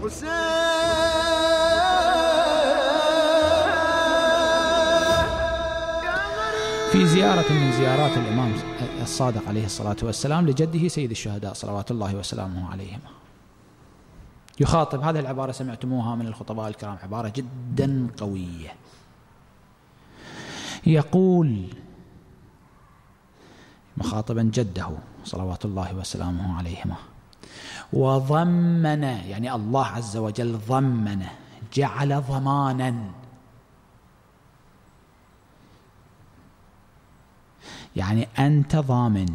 في زيارة من زيارات الإمام الصادق عليه الصلاة والسلام لجده سيد الشهداء صلوات الله وسلامه عليهما. يخاطب هذه العبارة سمعتموها من الخطباء الكرام عبارة جدا قوية. يقول مخاطبا جده صلوات الله وسلامه عليهما وضمن يعني الله عز وجل ضمن جعل ضمانا. يعني أنت ضامن.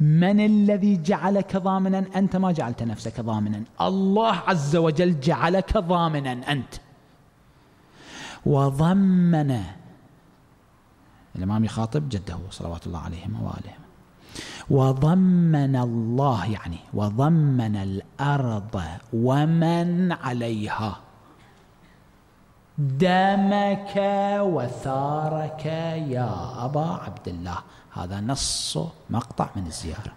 من الذي جعلك ضامنا؟ أنت ما جعلت نفسك ضامنا. الله عز وجل جعلك ضامنا أنت. وضمن. الإمام يخاطب جده صلوات الله عليه واله وضمن الله يعني وضمن الأرض ومن عليها. دمك وثارك يا أبا عبد الله. هذا نص مقطع من الزيارة.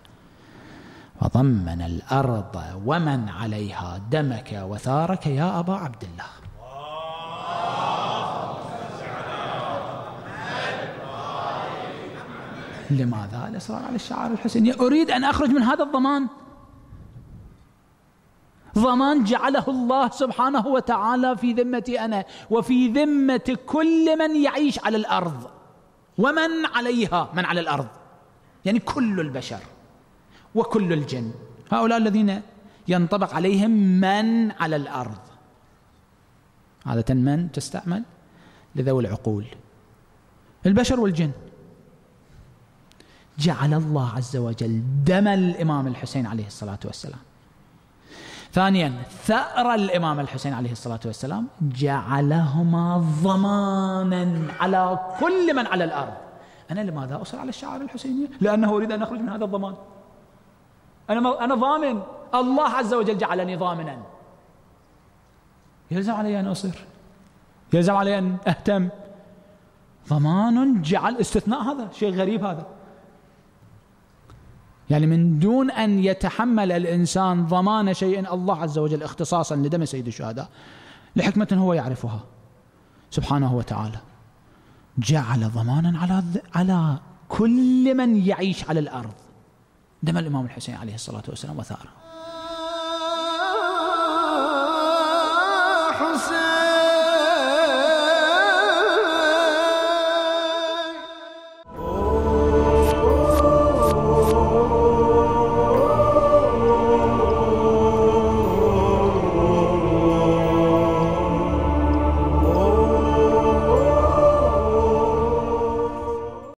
وضمن الأرض ومن عليها. دمك وثارك يا أبا عبد الله. لماذا؟ الإصرار على الشعار الحسيني أريد أن أخرج من هذا الضمان. ضمان جعله الله سبحانه وتعالى في ذمتي أنا وفي ذمة كل من يعيش على الأرض. ومن عليها؟ من على الأرض. يعني كل البشر وكل الجن. هؤلاء الذين ينطبق عليهم من على الأرض. عادة من تستعمل لذوي العقول. البشر والجن. جعل الله عز وجل دم الإمام الحسين عليه الصلاة والسلام. ثانيا ثأر الإمام الحسين عليه الصلاة والسلام جعلهما ضمانا على كل من على الأرض. أنا لماذا أصر على الشعار الحسينية؟ لأنه أريد أن أخرج من هذا الضمان. أنا أنا ضامن. الله عز وجل جعلني ضامنا. يلزم علي أن أصر. يلزم علي أن أهتم. ضمان جعل استثناء هذا شيء غريب هذا. يعني من دون أن يتحمل الإنسان ضمان شيء الله عز وجل اختصاصا لدم سيد الشهداء. لحكمة هو يعرفها. سبحانه وتعالى. جعل ضمانا على على كل من يعيش على الأرض. دم الإمام الحسين عليه الصلاة والسلام وثاره. حسين.